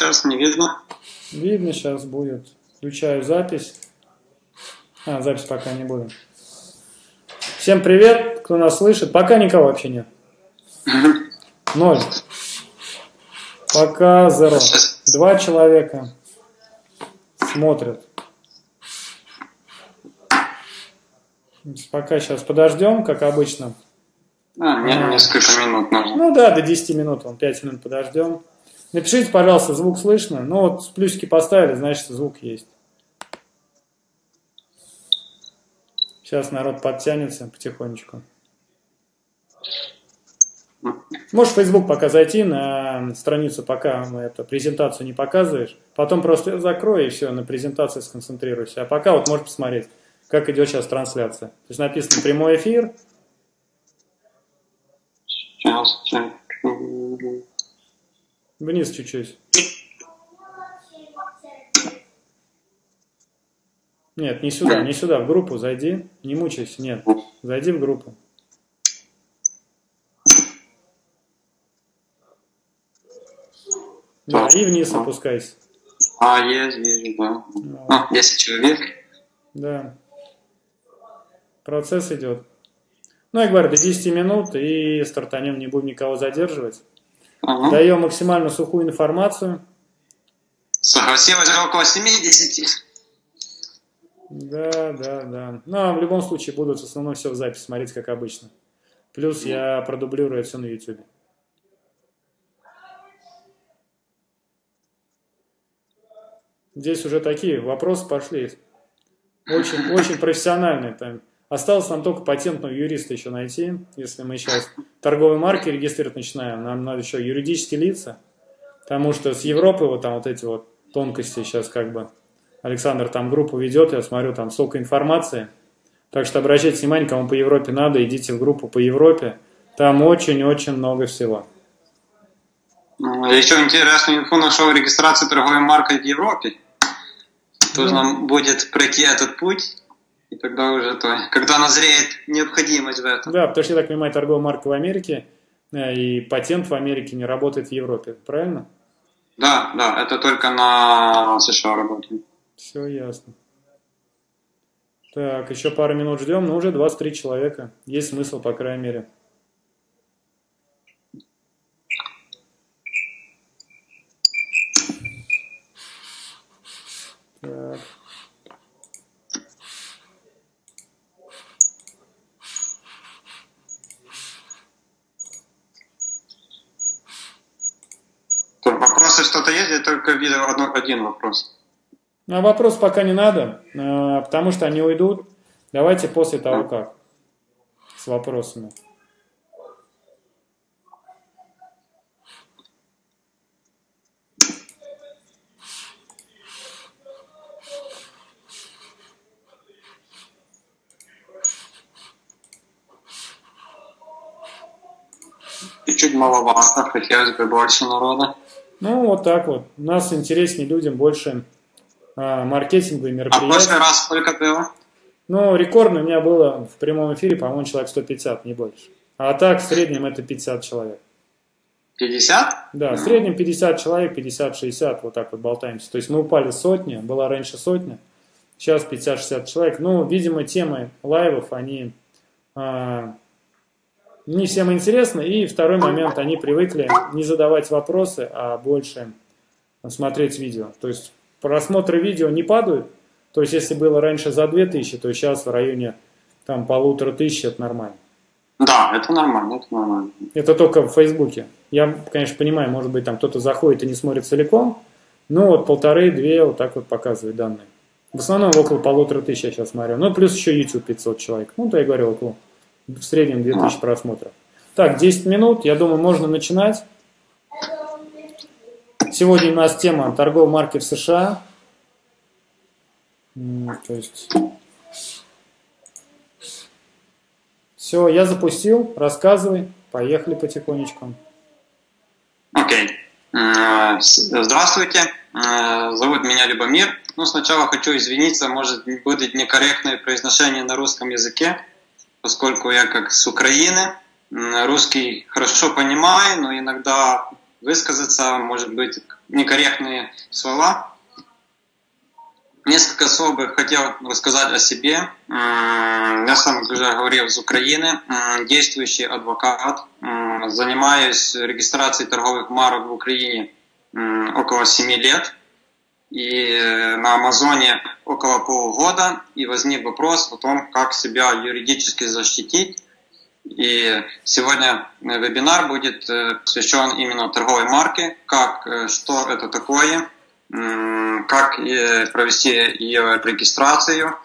сейчас не видно. Видно сейчас будет. Включаю запись. А, запись пока не будет. Всем привет, кто нас слышит. Пока никого вообще нет. Ноль. Пока зеро. Два человека смотрят. Пока сейчас подождем, как обычно. А, не, несколько минут нужно. Ну да, до 10 минут, он 5 минут подождем. Напишите, пожалуйста, звук слышно. Ну вот плюсики поставили, значит звук есть. Сейчас народ подтянется потихонечку. Можешь в Facebook пока зайти на страницу, пока мы эту презентацию не показываешь. Потом просто закрой и все, на презентации сконцентрируйся. А пока вот можешь посмотреть, как идет сейчас трансляция. То есть написано прямой эфир. Сейчас, Вниз чуть-чуть. Нет, не сюда, не сюда, в группу зайди. Не мучайся, нет. Зайди в группу. Да, и вниз опускайся. А, есть, вижу, да. А, 10 человек. Да. Процесс идет. Ну, я говорю, до 10 минут и стартанем, не будем никого задерживать. Ага. Даем максимально сухую информацию. Согласилось около 70. Да, да, да. Ну, а в любом случае будут в основном все в запись смотреть, как обычно. Плюс я продублирую все на YouTube. Здесь уже такие вопросы пошли. Очень, очень профессиональные. Там. Осталось нам только патентного юриста еще найти. Если мы сейчас торговые марки регистрировать начинаем, нам надо еще юридические лица. Потому что с Европы вот там вот эти вот тонкости сейчас как бы Александр там группу ведет, я смотрю, там столько информации. Так что обращайте внимание, кому по Европе надо, идите в группу по Европе. Там очень-очень много всего. Еще интересную инфу нашел регистрации торговой маркой в Европе. Тоже нам будет пройти этот путь, и тогда уже, то, когда назреет необходимость в этом. Да, потому что, я так понимаю, торговая марка в Америке э, и патент в Америке не работает в Европе, правильно? Да, да, это только на США работает. Все ясно. Так, еще пару минут ждем, но уже 23 человека. Есть смысл, по крайней мере. Так. Вопросы что-то есть? Я только видел один вопрос. А вопрос пока не надо, а, потому что они уйдут. Давайте после того, как. С вопросами. Чуть-чуть маловато, хотелось бы больше народа. Ну, вот так вот. У нас интереснее людям больше а, маркетинговые мероприятия. А в прошлый раз сколько было? Ну, рекордно у меня было в прямом эфире, по-моему, человек 150, не больше. А так, в среднем это 50 человек. 50? Да, в среднем 50 человек, 50-60, вот так вот болтаемся. То есть мы упали сотни, была раньше сотня, сейчас 50-60 человек. Ну, видимо, темы лайвов, они а, не всем интересны. И второй момент, они привыкли не задавать вопросы, а больше смотреть видео. То есть просмотры видео не падают. То есть если было раньше за 2000, то сейчас в районе там полутора тысяч, это нормально. Да, это нормально, это нормально. Это только в Фейсбуке. Я, конечно, понимаю, может быть, там кто-то заходит и не смотрит целиком, но вот полторы-две вот так вот показывают данные. В основном около полутора тысяч я сейчас смотрю. Ну, плюс еще YouTube 500 человек. Ну, то я говорил, около в среднем 2000 а. просмотров. Так, 10 минут, я думаю, можно начинать. Сегодня у нас тема торговой марки в США. То есть... Все, я запустил, рассказывай, поехали потихонечку. Окей. Okay. Здравствуйте, зовут меня Любомир. Ну, сначала хочу извиниться, может будет некорректное произношение на русском языке, поскольку я как с Украины, русский хорошо понимаю, но иногда высказаться, может быть, некорректные слова. Несколько слов бы хотел рассказать о себе. Я сам уже говорил из Украины, действующий адвокат, занимаюсь регистрацией торговых марок в Украине около 7 лет. И на Амазоне около полугода, и возник вопрос о том, как себя юридически защитить. И сегодня вебинар будет э, посвящен именно торговой марке, как, э, что это такое, как провести ее регистрацию,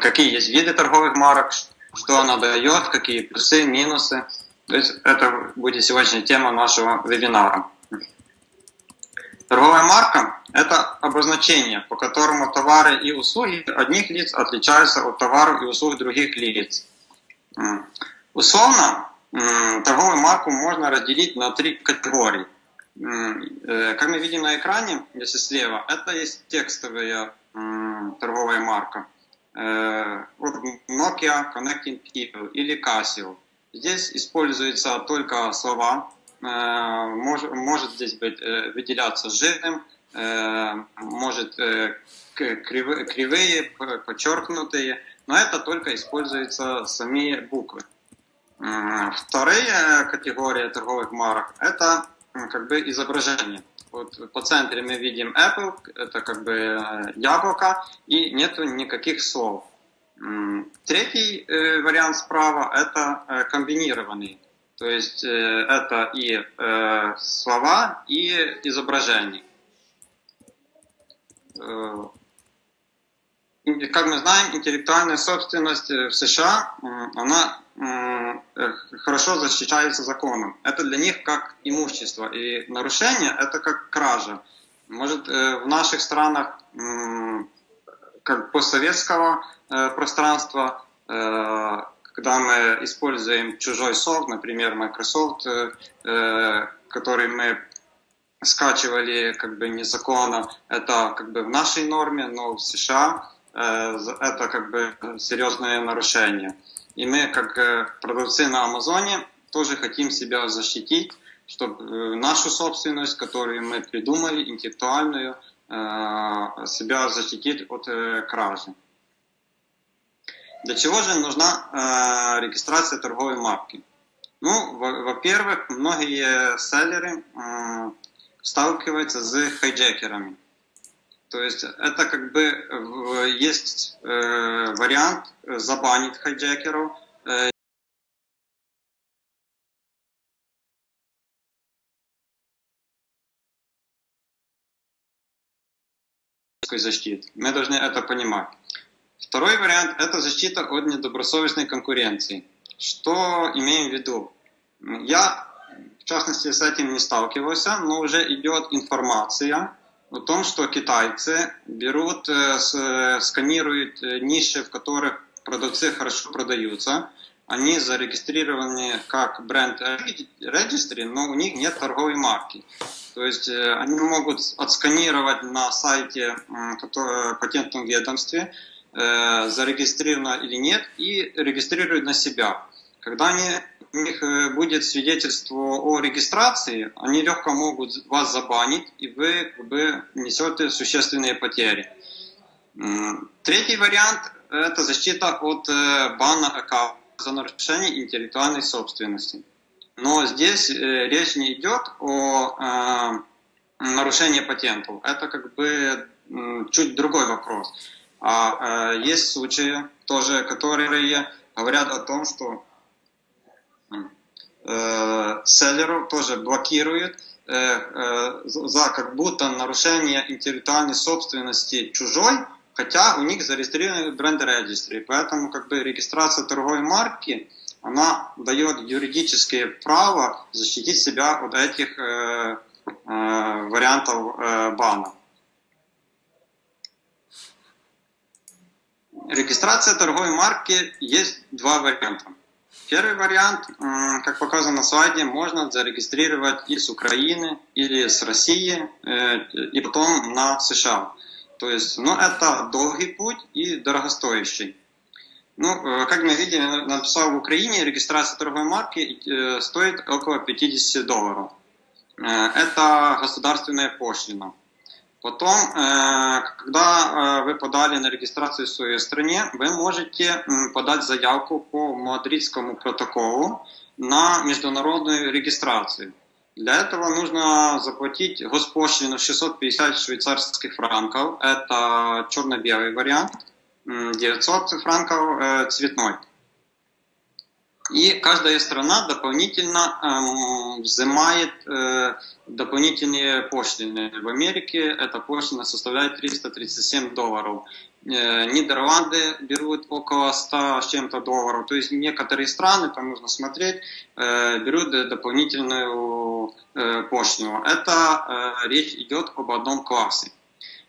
какие есть виды торговых марок, что она дает, какие плюсы, минусы. То есть это будет сегодняшняя тема нашего вебинара. Торговая марка – это обозначение, по которому товары и услуги одних лиц отличаются от товаров и услуг других лиц. Условно, торговую марку можно разделить на три категории. Э, как мы видим на экране, если слева, это есть текстовая торговая марка. Э, Nokia Connecting People или Casio. Здесь используются только слова, Э, может, может здесь быть э, выделяться жирным, э, может кривые, подчеркнутые, но это только используются сами буквы. Вторая категория торговых марок – это как бы изображение. Вот по центре мы видим Apple, это как бы яблоко, и нету никаких слов. Третий вариант справа – это комбинированный то есть э, это и э, слова, и изображения. Э, как мы знаем, интеллектуальная собственность в США, она хорошо защищается законом. Это для них как имущество. И нарушение – это как кража. Может, в наших странах, как постсоветского пространства, когда мы используем чужой софт, например, Microsoft, э, э, который мы скачивали как бы незаконно, это как бы в нашей норме, но в США э, это как бы серьезное нарушение. И мы, как продавцы на Амазоне, тоже хотим себя защитить, чтобы нашу собственность, которую мы придумали, интеллектуальную, себя защитить от кражи. Для чего же нужна э, регистрация торговой марки? Ну, во-первых, многие селлеры э, сталкиваются с хайджекерами. То есть это как бы есть э, вариант забанить хайджекеров, э, защиты. Мы должны это понимать. Второй вариант – это защита от недобросовестной конкуренции. Что имеем в виду? Я, в частности, с этим не сталкивался, но уже идет информация о том, что китайцы берут, э, сканируют э, ниши, в которых продавцы хорошо продаются. Они зарегистрированы как бренд registry, но у них нет торговой марки. То есть э, они могут отсканировать на сайте патентном ведомстве э, зарегистрировано или нет, и регистрируют на себя. Когда они, у них э, будет свидетельство о регистрации, они легко могут вас забанить, и вы как бы несете существенные потери. Третий вариант – это защита от э, бана аккаунта за нарушение интеллектуальной собственности. Но здесь речь не идет о нарушении патентов. Это как бы чуть другой вопрос. А э, есть случаи тоже, которые говорят о том, что э, селлеру тоже блокируют э, э, за как будто нарушение интеллектуальной собственности чужой, хотя у них зарегистрированы бренд регистры. Поэтому как бы регистрация торговой марки она дает юридическое право защитить себя от этих э, э, вариантов э, бана. Регистрация торговой марки есть два варианта. Первый вариант, как показано на слайде, можно зарегистрировать и с Украины, или с России, э, и потом на США. То есть, ну, это долгий путь и дорогостоящий. Ну, э, как мы видим, написал в Украине, регистрация торговой марки э, стоит около 50 долларов. это государственная пошлина. Потом, когда вы подали на регистрацию в своей стране, вы можете подать заявку по Мадридскому протоколу на международную регистрацию. Для этого нужно заплатить госпошлину 650 швейцарских франков, это черно-белый вариант, 900 франков э, цветной. И каждая страна дополнительно эм, взимает э, дополнительные пошлины. В Америке эта пошлина составляет 337 долларов. Э, Нидерланды берут около 100 с чем-то долларов. То есть некоторые страны, там нужно смотреть, э, берут дополнительную э, пошлину. Это речь идет об одном классе.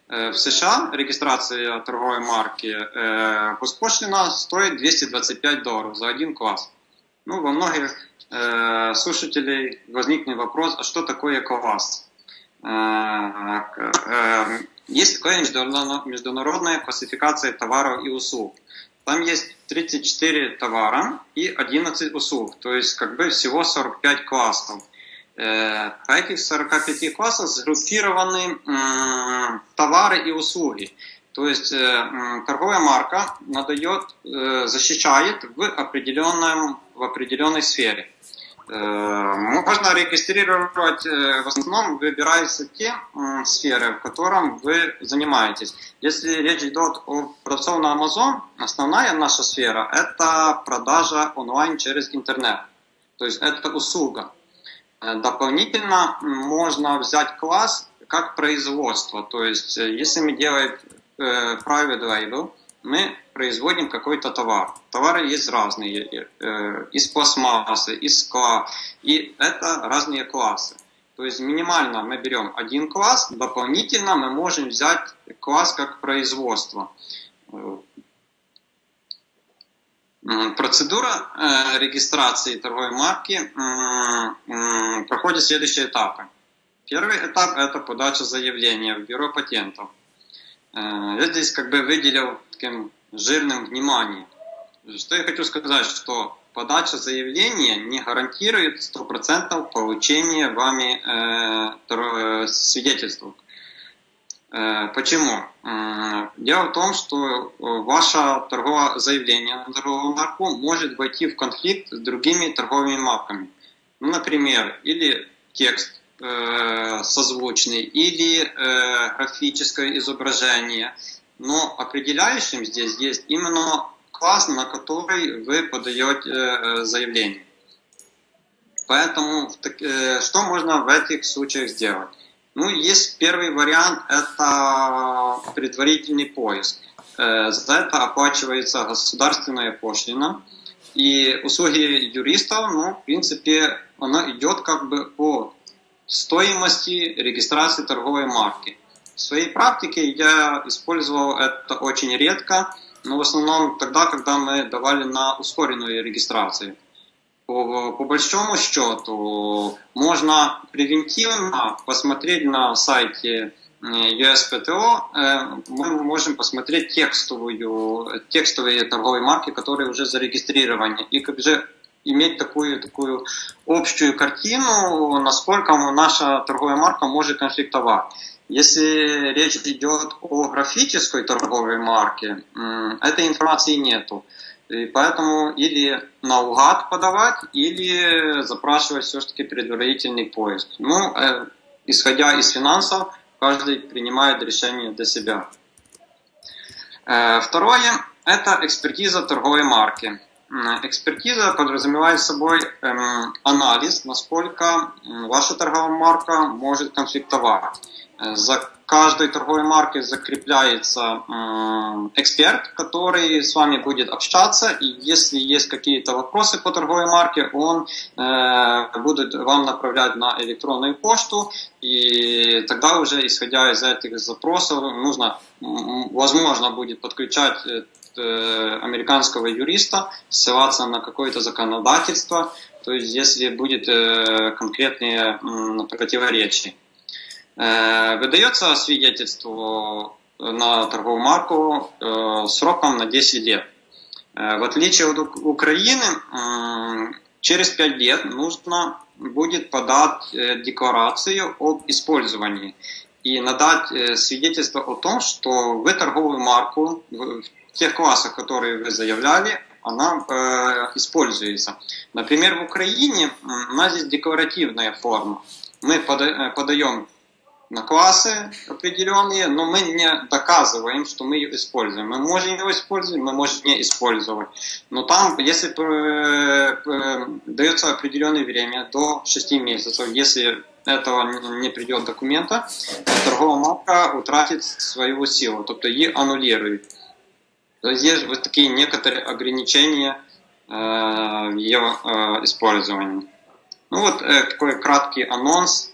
В США регистрация торговой марки госпошлина стоит 225 долларов за один класс. Ну, во многих э, слушателей возникнет вопрос, а что такое класс? Э, э, есть такая международная классификация товаров и услуг. Там есть 34 товара и 11 услуг, то есть как бы всего 45 классов. Э, по этих 45 классах сгруппированы товары и услуги. То есть торговая марка надает, защищает в, определенном, в определенной сфере. Э, можно регистрировать, э, в основном выбираются те сферы, в котором вы занимаетесь. Если речь идет о продавцов на Amazon, основная наша сфера – это продажа онлайн через интернет. То есть это услуга. Э, дополнительно можно взять класс как производство. То есть если мы делаем private label, мы производим какой-то товар. Товары есть разные, э, из пластмассы, из скла, и это разные классы. То есть минимально мы берем один класс, дополнительно мы можем взять класс как производство. Процедура э, регистрации торговой марки проходит следующие этапы. Первый этап – это подача заявления в бюро патентов. Я здесь как бы выделил таким жирным вниманием. Что я хочу сказать, что подача заявления не гарантирует 100% получения вами э, свидетельства. Э, почему? Дело в том, что ваше торговое заявление на торговую марку может войти в конфликт с другими торговыми марками. Ну, например, или текст э, созвучный, или э, графическое изображение – но определяющим здесь есть именно класс, на который вы подаете э, заявление. Поэтому э, что можно в этих случаях сделать? Ну, есть первый вариант, это предварительный поиск. Э, за это оплачивается государственная пошлина. И услуги юристов, ну, в принципе, она идет как бы по стоимости регистрации торговой марки. В своей практике я использовал это очень редко, но в основном тогда, когда мы давали на ускоренную регистрацию. По, по большому счету, можно превентивно посмотреть на сайте USPTO, э, мы можем посмотреть текстовую, текстовые торговые марки, которые уже зарегистрированы, и как же иметь такую, такую общую картину, насколько наша торговая марка может конфликтовать. Если речь идет о графической торговой марке, этой информации нету. И поэтому или наугад подавать, или запрашивать все-таки предварительный поиск. Ну, э, исходя из финансов, каждый принимает решение для себя. Э, второе – это экспертиза торговой марки. Экспертиза подразумевает собой эм, анализ, насколько ваша торговая марка может конфликтовать. За каждой торговой маркой закрепляется эксперт, который с вами будет общаться, и если есть какие-то вопросы по торговой марке, он э, будет вам направлять на электронную почту, и тогда уже, исходя из этих запросов, нужно, возможно, будет подключать американского юриста, ссылаться на какое-то законодательство, то есть если будет э, конкретные противоречия. Э, выдается свидетельство на торговую марку э, сроком на 10 лет. Э, в отличие от Украины, через 5 лет нужно будет подать э, декларацию об использовании и надать э, свидетельство о том, что вы торговую марку тех классах, которые вы заявляли, она э, используется. Например, в Украине у нас здесь декларативная форма. Мы пода подаем на классы определенные, но мы не доказываем, что мы ее используем. Мы можем его использовать, мы можем не использовать. Но там, если э, э, дается определенное время, до 6 месяцев, если этого не придет документа, торговая марка утратит свою силу, тобто її аннулируют. То есть есть вот такие некоторые ограничения э, в ее э, использовании. Ну вот э, такой краткий анонс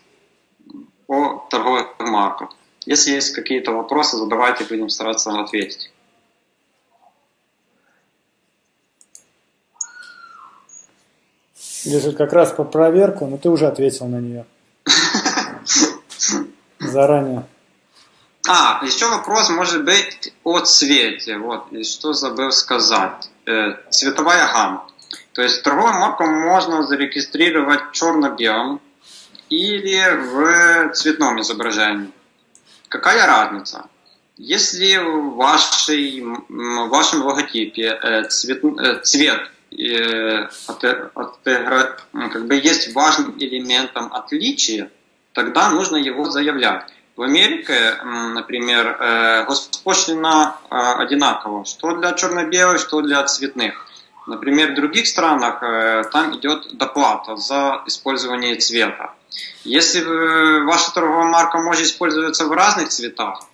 о торговых марках. Если есть какие-то вопросы, задавайте, будем стараться ответить. Если как раз по проверку, но ты уже ответил на нее. Заранее. А, еще вопрос может быть о цвете. Вот, и что забыл сказать. Э, цветовая гамма. То есть торговую марку можно зарегистрировать черно-белым или в цветном изображении. Какая разница? Если в, вашей, в вашем логотипе э, цвет, э, цвет как бы есть важным элементом отличия, тогда нужно его заявлять. В Америке, например, э, госпошлина одинакова, что для черно-белых, что для цветных. Например, в других странах там идет доплата за использование цвета. Если ваша торговая марка может использоваться в разных цветах,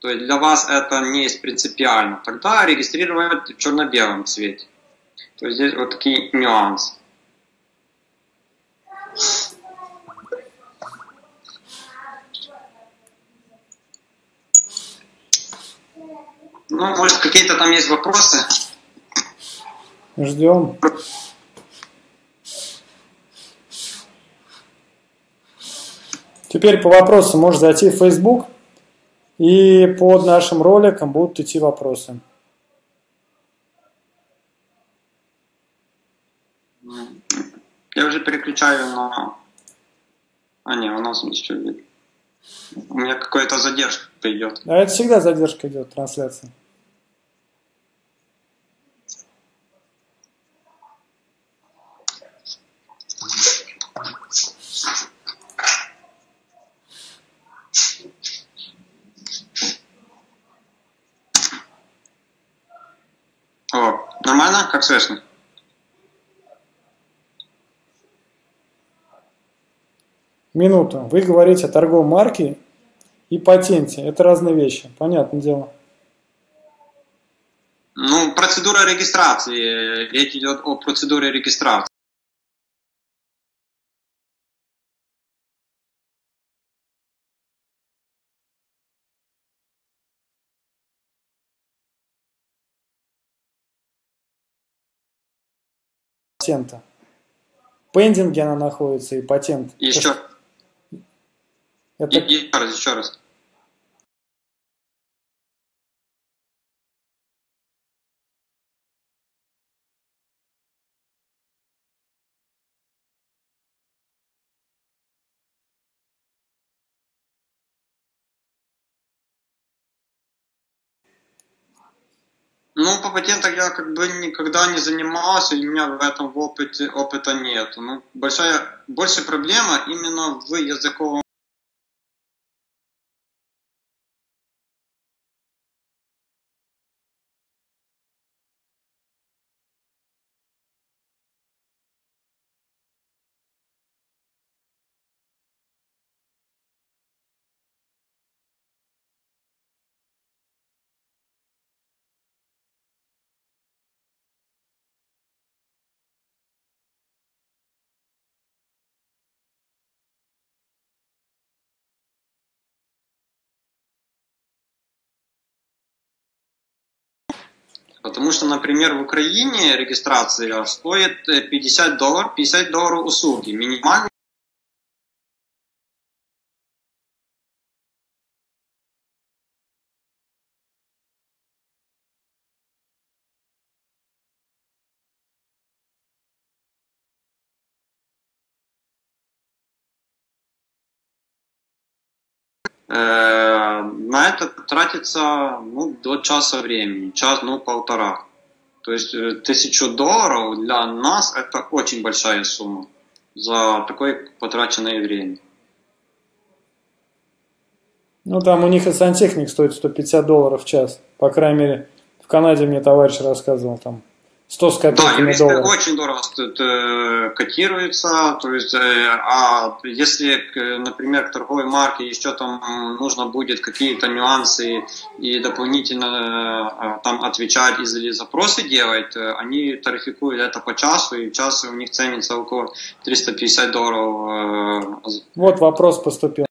то для вас это не принципиально, тогда регистрировать в черно-белом цвете. То есть здесь вот такие нюансы. Ну, может, какие-то там есть вопросы? Ждем. Теперь по вопросам можешь зайти в Facebook, и под нашим роликом будут идти вопросы. Я уже переключаю на... А, не, у нас еще. У меня какая-то задержка идет. А это всегда задержка идет, трансляция. Нормально? Как слышно? Минуту. Вы говорите о торговой марке и патенте. Это разные вещи. Понятное дело. Ну, процедура регистрации. Речь идет о процедуре регистрации. Патента. В пендинге она находится и патент. Еще. Это... Еще раз, еще раз. Ну, по патентам я как бы никогда не занимался, и у меня в этом опыте, опыта нет. Ну, большая, больше проблема именно в языковом Потому что, например, в Украине регистрация стоит 50 долларов, 50 долларов услуги. Минимально Uh на это тратится ну, до часа времени, час, ну, полтора. То есть э, тысячу долларов для нас это очень большая сумма за такое потраченное время. Ну, там у них и сантехник стоит 150 долларов в час. По крайней мере, в Канаде мне товарищ рассказывал, там 100 с копейками да, долларов. очень дорого э, котируются, то есть, э, а если, например, к торговой марке еще там нужно будет какие-то нюансы и дополнительно э, там отвечать или запросы делать, они тарификуют это по часу, и час у них ценится около 350 долларов. Вот вопрос поступил.